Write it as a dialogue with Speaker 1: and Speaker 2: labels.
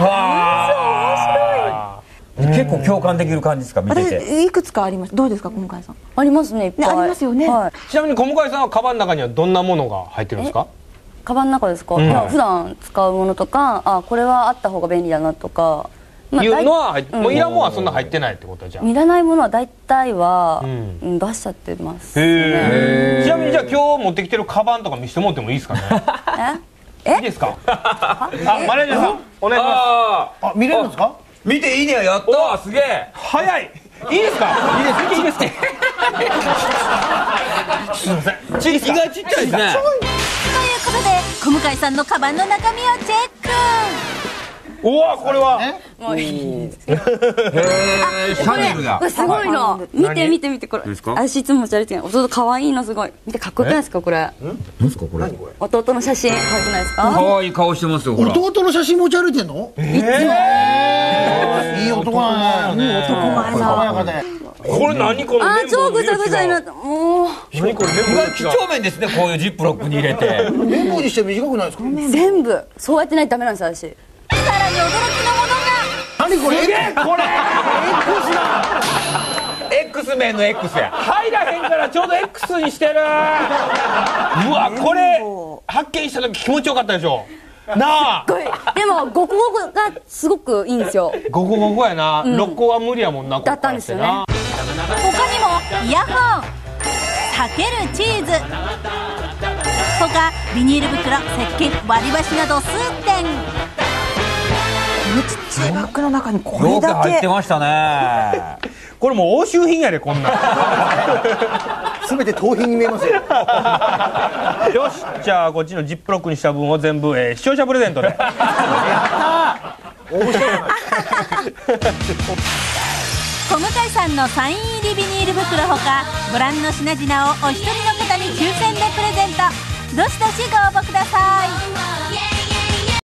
Speaker 1: わ結構共感できる感じですか？見てて。
Speaker 2: 私いくつかあります。どうですか小向井さん。
Speaker 3: ありますねいっぱい、
Speaker 2: ねありますよね。
Speaker 3: はい、
Speaker 4: ちなみに小向井さんはカバンの中にはどんなものが入ってるんですか？
Speaker 3: カバンの中ですか、
Speaker 4: ん。
Speaker 3: いや普段使うものとかあこれはあった方が便利だなとか、まあ
Speaker 4: いうのは入っ
Speaker 3: 大
Speaker 4: もういらんもんはそんな入ってないってことじゃん。
Speaker 3: いらないものは大体は、
Speaker 4: う
Speaker 3: うん出しちゃってます、
Speaker 4: へえちなみにじゃあ今日持ってきてるカバンとか見せてもらってもいいですかね？
Speaker 3: え？
Speaker 4: いいですか？あマネージャーさん。お願いします。
Speaker 1: あ
Speaker 5: 見れるんですか？
Speaker 1: 見ていいねやったすげえ。
Speaker 4: 早い。いいですか？いいですいいですか？
Speaker 1: ち気がちっちゃいですね。
Speaker 6: ということで小向井さんのカバンの中身をチェック
Speaker 4: うわこれは。
Speaker 3: もういい
Speaker 1: へえシャネルだ。
Speaker 3: これすごいの。見て見て見てこれ。
Speaker 1: ですか
Speaker 3: 私いつも持ち歩いてる弟可愛いのすごい。見てかっこよくないですか？これ。
Speaker 1: 何ですかこれ？
Speaker 3: 弟の写真可愛くないですか？
Speaker 1: 可愛い顔してますよ
Speaker 5: 弟の写真持ち歩いてんの？いい男だねいい男前爽やかで。
Speaker 4: これ何この
Speaker 3: あー超ぐちゃぐちゃにな
Speaker 4: っ
Speaker 3: ったもう
Speaker 4: 何これ
Speaker 1: 意外几帳面ですねこういうジップロックに入れて。
Speaker 5: 綿棒にして短くないですか？
Speaker 3: 全部。そうやってないとダメなんですよ私
Speaker 6: さらに驚きのものが。
Speaker 5: 何これ？
Speaker 4: これ。
Speaker 1: X 名の X や。
Speaker 4: 入らへんからちょうど X にしてる。うわこれ発見した時気持ちよかったでしょ。なあ。
Speaker 3: でもゴコゴコがすごくいいんですよ。
Speaker 4: 5個5個やな、6個は無理やもんな
Speaker 3: だったんですよね。
Speaker 6: 他にもイヤホン避けるチーズ。他ビニール袋石鹸割り箸など数点
Speaker 2: バッグの中にこれだけ
Speaker 1: 入ってましたね。
Speaker 4: これもう押収品やでこんなん。
Speaker 5: 全て盗品に見えますよ。
Speaker 4: よしじゃあこっちのジップロックにした分を全部、えー視聴者プレゼントで。
Speaker 6: 小向井さんのサイン入りビニール袋ほかご覧の品々をお一人の方に抽選でプレゼント。どし